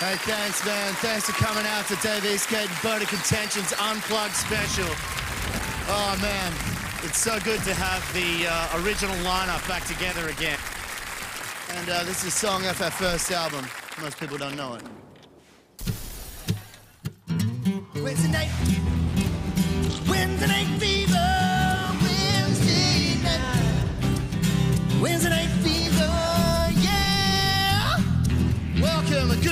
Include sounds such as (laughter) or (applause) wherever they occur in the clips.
Hey, thanks, man. Thanks for coming out to Dave Eastgate and of Contention's Unplugged special. Oh, man. It's so good to have the uh, original lineup back together again. And uh, this is a song off our first album. Most people don't know it.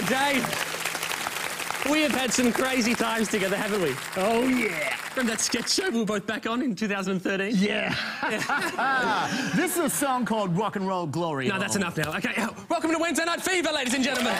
Oh, Dave. We have had some crazy times together, haven't we? Oh, yeah. From that sketch show we were both back on in 2013. Yeah. (laughs) this is a song called Rock and Roll Glory. No, that's enough now. Okay, uh, welcome to Wednesday Night Fever, ladies and gentlemen.